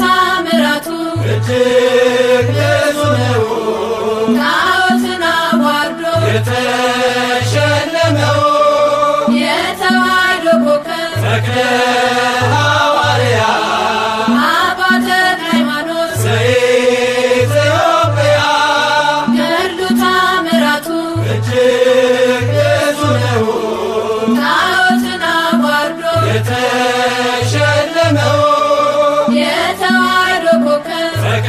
ታምራቱ እጅግ ብዙ ነው። ጣዖትን አዋርዶ የተሸለመው የተዋሕዶ ኮከብ ተክለ ሐዋርያ አባ ተክለ ሃይማኖት ዘኢትዮጵያ ገድሉ ታምራቱ እጅግ ብዙ ነው። ጣዖትን አዋርዶ የተሸለመው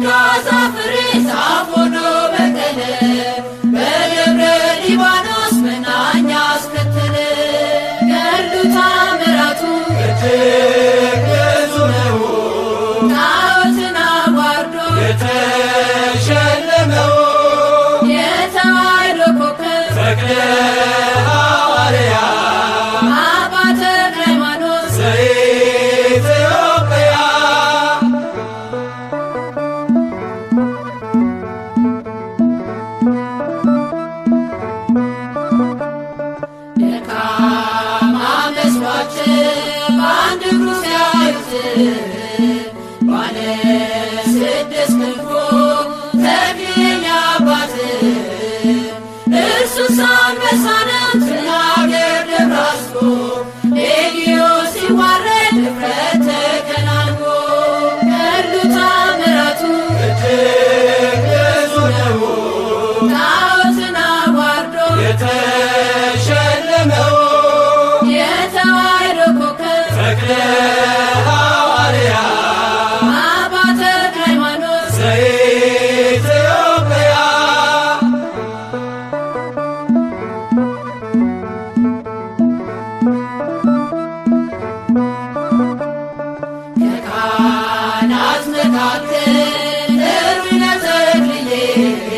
Safri, Safuna. ስድስት Nazmet Hakk'ın Devine Tevkili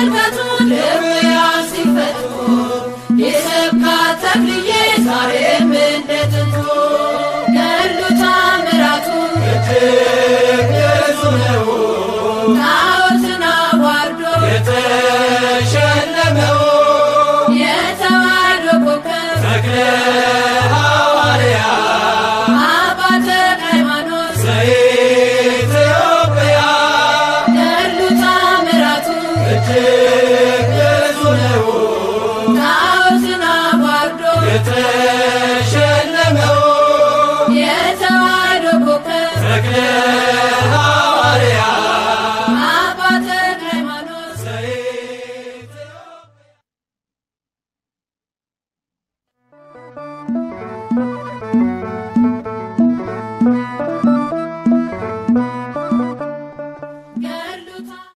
መልከቱን ለሙያ ሲፈቱ የሰብካት ተክልዬ ዛሬም እንደጥንቱ ያሉ ታምራቱ ነው። ጣዖትን አዋርዶ የተሸለመው የተዋሕዶ ኮከብ ተክለ አባተ ሃይማኖት የተሸለመው የተዋሕዶ ኮከብ ሃይማኖት ዘኢትዮጵያ